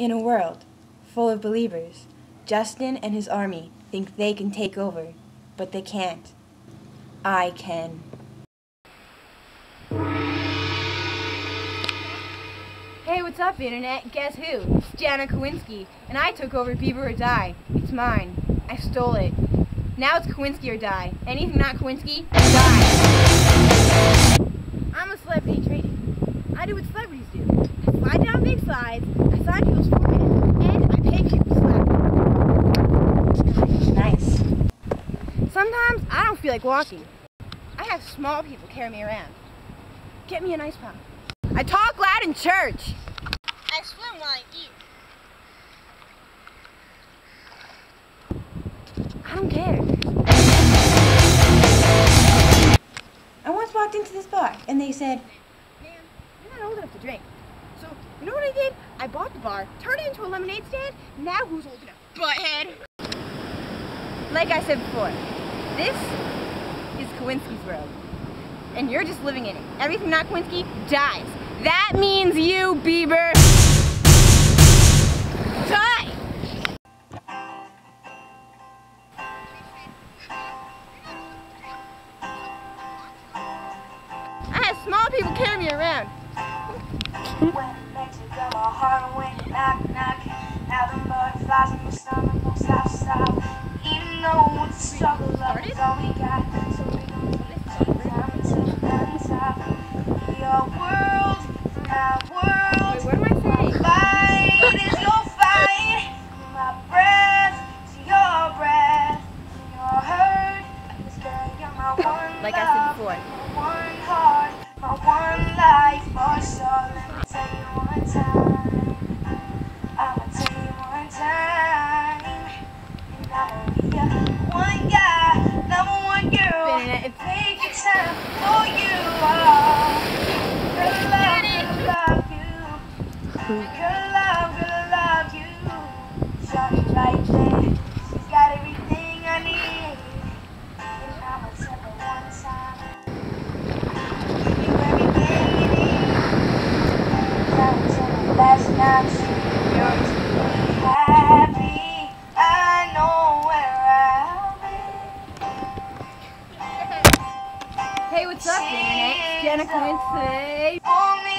In a world full of believers, Justin and his army think they can take over, but they can't. I can. Hey, what's up, Internet? Guess who? It's Jana Kwiecinski, and I took over Bieber or Die. It's mine. I stole it. Now it's Kwiecinski or Die. Anything not Kwiecinski, die. I don't feel like walking. I have small people carry me around. Get me an ice pop. I talk loud in church. I swim while I eat. I don't care. I once walked into this bar and they said, Man, you're not old enough to drink. So, you know what I did? I bought the bar, turned it into a lemonade stand. Now who's old enough? Butthead. Like I said before, this is Kwiecinski's world. And you're just living in it. Everything not Kwiecinski dies. That means you, Bieber. Die! I have small people carry me around. When you Like I said before. one heart, my one life. Oh, so let me tell you one time. I'ma tell you one time. And I'ma be your one guy, number one girl. Internet, it's- Take your time for you. Oh, gonna love, gonna love you. Tell her last night she yours happy. I know where I'll be. Hey, what's up, Internet? Jenna me